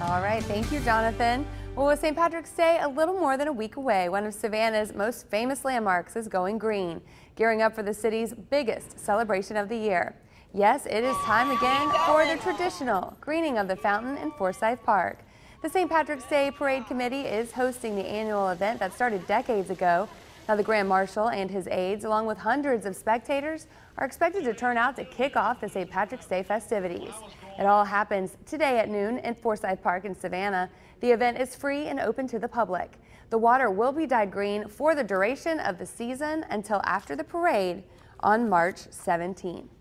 All right, thank you, Jonathan. Well, with St. Patrick's Day a little more than a week away, one of Savannah's most famous landmarks is going green, gearing up for the city's biggest celebration of the year. Yes, it is time again for the traditional greening of the fountain in Forsyth Park. The St. Patrick's Day Parade Committee is hosting the annual event that started decades ago. Now, the Grand Marshal and his aides, along with hundreds of spectators, are expected to turn out to kick off the St. Patrick's Day festivities. It all happens today at noon in Forsyth Park in Savannah. The event is free and open to the public. The water will be dyed green for the duration of the season until after the parade on March 17th.